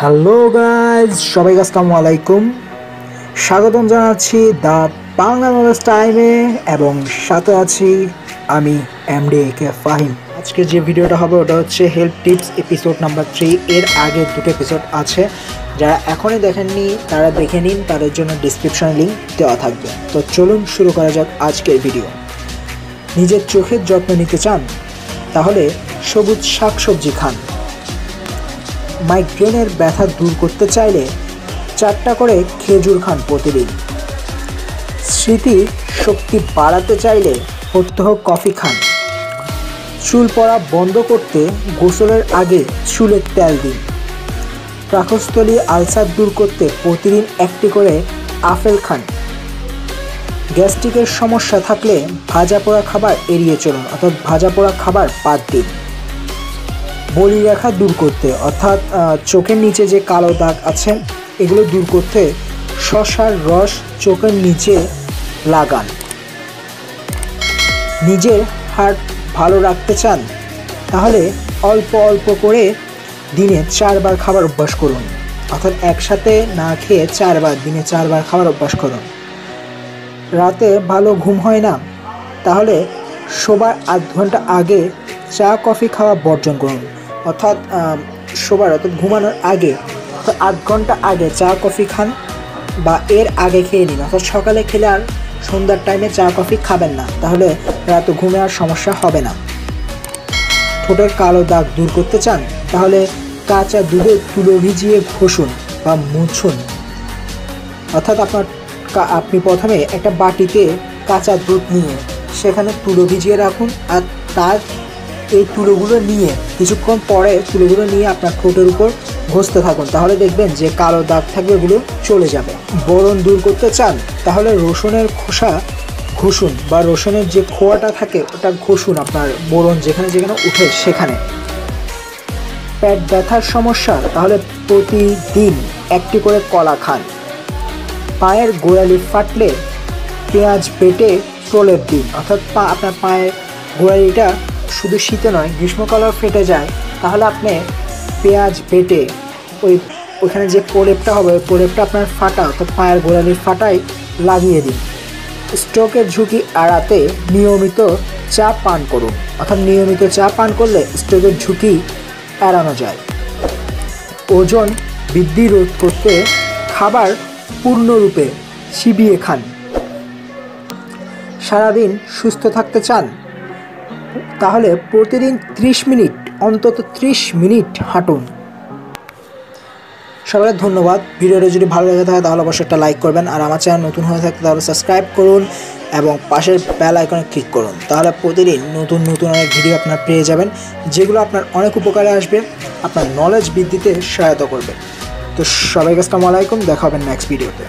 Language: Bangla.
হ্যালো গাইজ সবাই আসসালামু আলাইকুম। স্বাগতম জানাচ্ছি দ্য বাংলা নলেজ টাইমে এবং সাথে আছি আমি এমডি কে ফাহিম। আজকে যে ভিডিওটা হবে, ওটা হচ্ছে help tips episode number three এর আগে দুটো এপিসোড আছে। যারা এখনই দেখেননি, তারা দেখে নিন, তাদের জন্য ডিসক্রিপশনে লিঙ্ক দেওয়া থাকবে। তো চলুন শুরু করা যাক আজকের ভিডিও নিজের চোখের যত্ন নিতে চান, তাহলে সবুজ শাকসবজি খান। মাইগ্রেনের ব্যথা দূর করতে চাইলে চারটা করে খেজুর খান প্রতিদিন। স্মৃতি শক্তি বাড়াতে চাইলে প্রত্যহ কফি খান। চুল পড়া বন্ধ করতে গোসলের আগে চুলের তেল দিন। প্রাকস্থলী আলসার দূর করতে প্রতিদিন একটি করে আপেল খান। গ্যাস্ট্রিকের সমস্যা থাকলে ভাজা পোড়া খাবার এড়িয়ে চলুন, অর্থাৎ ভাজা পোড়া খাবার বাদ দিন। বলি রেখা দূর করতে, অর্থাৎ চোখের নিচে যে কালো দাগ আছে, এগুলো দূর করতে শশার রস চোখের নিচে লাগান। নিজের হার্ট ভালো রাখতে চান, তাহলে অল্প অল্প করে দিনে চারবার খাবার অভ্যাস করুন। অর্থাৎ একসাথে না খেয়ে চারবার, দিনে চারবার খাবার অভ্যাস করুন। রাতে ভালো ঘুম হয় না, তাহলে শোবার আধ ঘণ্টা আগে চা, কফি খাওয়া বর্জন করুন। অর্থাৎ শোবার, অর্থাৎ ঘুমানোর আগে, অর্থাৎ আধ ঘণ্টা আগে চা, কফি খান বা এর আগে খেয়ে নিন। অর্থাৎ সকালে খেলে আর সন্ধ্যার টাইমে চা, কফি খাবেন না। তাহলে রাতে ঘুমে আর সমস্যা হবে না। ঠোঁটের কালো দাগ দূর করতে চান, তাহলে কাঁচা দুধে তুলো ভিজিয়ে ঘষুন বা মুছুন। অর্থাৎ আপনার আপনি প্রথমে একটা বাটিতে কাঁচা দুধ নিয়ে সেখানে তুলো ভিজিয়ে রাখুন আর তার এই তুলোগুলো নিয়ে, কিছুক্ষণ পরে তুলোগুলো নিয়ে আপনার ঠোঁটের উপর ঘষতে থাকুন। তাহলে দেখবেন যে কালো দাগ থাকবে এগুলো চলে যাবে। বরণ দূর করতে চান, তাহলে রসুনের খোসা ঘষুন বা রসুনের যে খোয়াটা থাকে ওটা ঘষুন আপনার বরণ যেখানে যেখানে উঠে সেখানে। পেট ব্যথার সমস্যা, তাহলে প্রতিদিন একটি করে কলা খান। পায়ের গোড়ালি ফাটলে পেঁয়াজ বেটে প্রলেপ দিন। অর্থাৎ পা, আপনার পায়ের গোড়ালিটা শুধু শীতে নয়, গ্রীষ্মকালেও ফেটে যায়। তাহলে আপনি পেঁয়াজ বেটে ওই ওইখানে যে প্রলেপটা হবে, ওই প্রলেপটা আপনার ফাটা অর্থাৎ পায়ের গোড়ালির ফাটায় লাগিয়ে দিন। স্ট্রোকের ঝুঁকি এড়াতে নিয়মিত চা পান করুন। অর্থাৎ নিয়মিত চা পান করলে স্ট্রোকের ঝুঁকি এড়ানো যায়। ওজন বৃদ্ধি রোধ করতে খাবার পূর্ণরূপে চিবিয়ে খান। সারাদিন সুস্থ থাকতে চান? তাহলে প্রতিদিন 30 মিনিট, অন্তত 30 মিনিট হাঁটুন। সবাই ধন্যবাদ। ভিডিওটা যদি ভালো লেগে থাকে, তাহলে অবশ্যই একটা লাইক করবেন। আর আমার চ্যানেল নতুন হয়ে থাকে তাহলে সাবস্ক্রাইব করুন এবং পাশের বেল আইকনে ক্লিক করুন। তাহলে প্রতিদিন নতুন নতুন অনেক ভিডিও আপনার পেয়ে যাবেন, যেগুলো আপনার অনেক উপকারে আসবে, আপনার নলেজ বৃদ্ধিতে সহায়তা করবে। তো সবাইকে আসসালামু আলাইকুম, দেখা হবে নেক্সট ভিডিওতে